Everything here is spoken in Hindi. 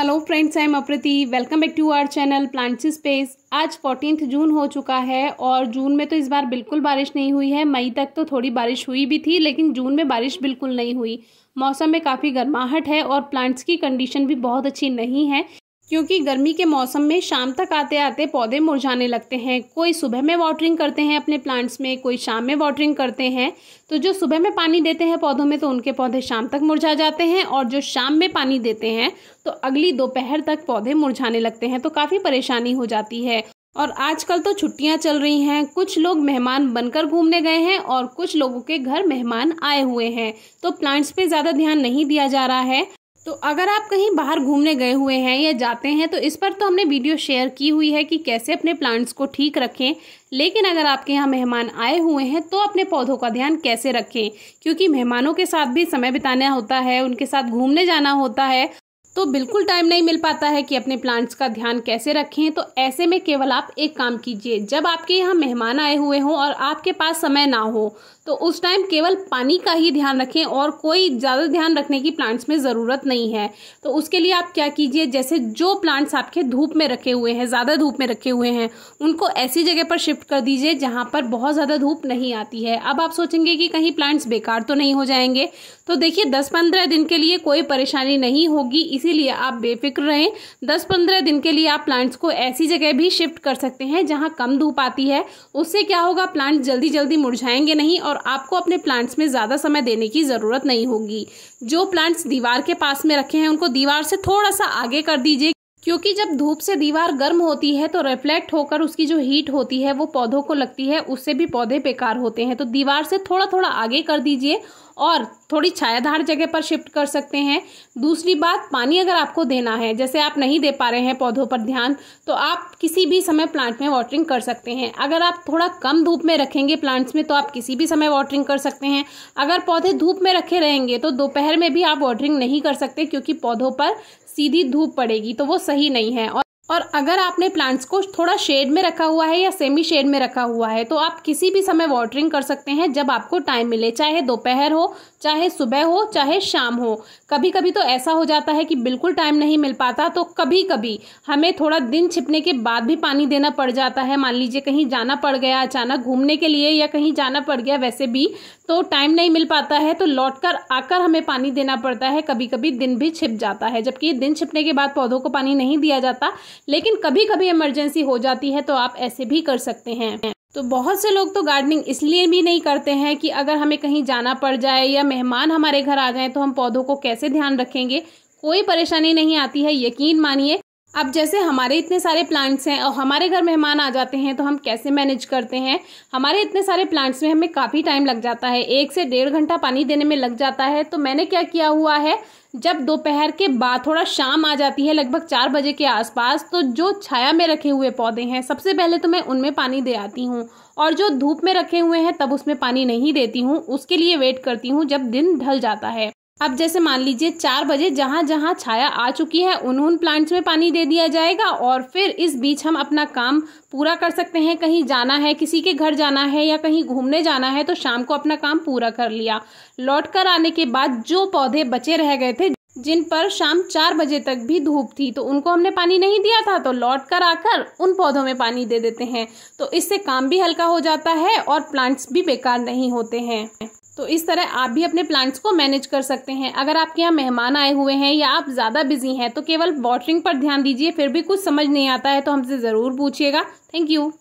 Hello friends I am Aprati welcome back to our channel plants space आज फोर्टीन जून हो चुका है और जून में तो इस बार बिल्कुल बारिश नहीं हुई है। मई तक तो थोड़ी बारिश हुई भी थी, लेकिन जून में बारिश बिल्कुल नहीं हुई। मौसम में काफ़ी गर्माहट है और प्लांट्स की कंडीशन भी बहुत अच्छी नहीं है। क्योंकि गर्मी के मौसम में शाम तक आते आते पौधे मुरझाने लगते हैं। कोई सुबह में वाटरिंग करते हैं अपने प्लांट्स में, कोई शाम में वाटरिंग करते हैं। तो जो सुबह में पानी देते हैं पौधों में तो उनके पौधे शाम तक मुरझा जाते हैं और जो शाम में पानी देते हैं तो अगली दोपहर तक पौधे मुरझाने लगते हैं तो काफ़ी परेशानी हो जाती है। और आजकल तो छुट्टियाँ चल रही हैं। कुछ लोग मेहमान बनकर घूमने गए हैं और कुछ लोगों के घर मेहमान आए हुए हैं। तो प्लांट्स पे ज़्यादा ध्यान नहीं दिया जा रहा है। तो अगर आप कहीं बाहर घूमने गए हुए हैं या जाते हैं तो इस पर तो हमने वीडियो शेयर की हुई है कि कैसे अपने प्लांट्स को ठीक रखें। लेकिन अगर आपके यहाँ मेहमान आए हुए हैं तो अपने पौधों का ध्यान कैसे रखें? क्योंकि मेहमानों के साथ भी समय बिताना होता है, उनके साथ घूमने जाना होता है तो बिल्कुल टाइम नहीं मिल पाता है कि अपने प्लांट्स का ध्यान कैसे रखें। तो ऐसे में केवल आप एक काम कीजिए, जब आपके यहाँ मेहमान आए हुए हों और आपके पास समय ना हो तो उस टाइम केवल पानी का ही ध्यान रखें और कोई ज़्यादा ध्यान रखने की प्लांट्स में ज़रूरत नहीं है। तो उसके लिए आप क्या कीजिए, जैसे जो प्लांट्स आपके धूप में रखे हुए हैं, ज़्यादा धूप में रखे हुए हैं, उनको ऐसी जगह पर शिफ्ट कर दीजिए जहाँ पर बहुत ज़्यादा धूप नहीं आती है। अब आप सोचेंगे कि कहीं प्लांट्स बेकार तो नहीं हो जाएँगे। तो देखिए, दस पंद्रह दिन के लिए कोई परेशानी नहीं होगी। इसीलिए आप बेफिक्र रहें। दस पंद्रह दिन के लिए आप प्लांट्स को ऐसी जगह भी शिफ्ट कर सकते हैं जहाँ कम धूप आती है। उससे क्या होगा? प्लांट जल्दी जल्दी मुरझाएँगे नहीं और आपको अपने प्लांट्स में ज़्यादा समय देने की ज़रूरत नहीं होगी। जो प्लांट्स दीवार के पास में रखे हैं, उनको दीवार से थोड़ा सा आगे कर दीजिए। क्योंकि जब धूप से दीवार गर्म होती है तो रिफ्लेक्ट होकर उसकी जो हीट होती है, वो पौधों को लगती है, उससे भी पौधे बेकार होते हैं। तो दीवार से थोड़ा थोड़ा आगे कर दीजिए और थोड़ी छायाधार जगह पर शिफ्ट कर सकते हैं। दूसरी बात, पानी अगर आपको देना है, जैसे आप नहीं दे पा रहे हैं पौधों पर ध्यान तो आप किसी भी समय प्लांट में वाटरिंग कर सकते हैं। अगर आप थोड़ा कम धूप में रखेंगे प्लांट्स में तो आप किसी भी समय वाटरिंग कर सकते हैं। अगर पौधे धूप में रखे रहेंगे तो दोपहर में भी आप वाटरिंग नहीं कर सकते, क्योंकि पौधों पर सीधी धूप पड़ेगी तो वो सही नहीं है। और और अगर आपने प्लांट्स को थोड़ा शेड में रखा हुआ है या सेमी शेड में रखा हुआ है तो आप किसी भी समय वाटरिंग कर सकते हैं जब आपको टाइम मिले, चाहे दोपहर हो, चाहे सुबह हो, चाहे शाम हो। कभी कभी तो ऐसा हो जाता है कि बिल्कुल टाइम नहीं मिल पाता तो कभी कभी हमें थोड़ा दिन छिपने के बाद भी पानी देना पड़ जाता है। मान लीजिए कहीं जाना पड़ गया अचानक घूमने के लिए या कहीं जाना पड़ गया वैसे भी तो टाइम नहीं मिल पाता है तो लौट कर आकर हमें पानी देना पड़ता है। कभी कभी दिन भी छिप जाता है, जबकि दिन छिपने के बाद पौधों को पानी नहीं दिया जाता। लेकिन कभी कभी इमरजेंसी हो जाती है तो आप ऐसे भी कर सकते हैं। तो बहुत से लोग तो गार्डनिंग इसलिए भी नहीं करते हैं कि अगर हमें कहीं जाना पड़ जाए या मेहमान हमारे घर आ जाए तो हम पौधों को कैसे ध्यान रखेंगे? कोई परेशानी नहीं आती है, यकीन मानिए। अब जैसे हमारे इतने सारे प्लांट्स हैं और हमारे घर मेहमान आ जाते हैं तो हम कैसे मैनेज करते हैं? हमारे इतने सारे प्लांट्स में हमें काफ़ी टाइम लग जाता है। एक से डेढ़ घंटा पानी देने में लग जाता है। तो मैंने क्या किया हुआ है? जब दोपहर के बाद थोड़ा शाम आ जाती है, लगभग चार बजे के आसपास तो जो छाया में रखे हुए पौधे हैं, सबसे पहले तो मैं उनमें पानी दे आती हूँ और जो धूप में रखे हुए हैं, तब उसमें पानी नहीं देती हूँ। उसके लिए वेट करती हूँ जब दिन ढल जाता है। अब जैसे मान लीजिए चार बजे जहाँ जहाँ छाया आ चुकी है उन उन प्लांट्स में पानी दे दिया जाएगा और फिर इस बीच हम अपना काम पूरा कर सकते हैं। कहीं जाना है, किसी के घर जाना है या कहीं घूमने जाना है तो शाम को अपना काम पूरा कर लिया। लौट कर आने के बाद जो पौधे बचे रह गए थे, जिन पर शाम चार बजे तक भी धूप थी तो उनको हमने पानी नहीं दिया था तो लौट कर आकर उन पौधों में पानी दे देते हैं। तो इससे काम भी हल्का हो जाता है और प्लांट्स भी बेकार नहीं होते हैं। तो इस तरह आप भी अपने प्लांट्स को मैनेज कर सकते हैं। अगर आपके यहाँ मेहमान आए हुए हैं या आप ज़्यादा बिज़ी हैं तो केवल वॉटरिंग पर ध्यान दीजिए, फिर भी कुछ समझ नहीं आता है तो हमसे ज़रूर पूछिएगा। Thank you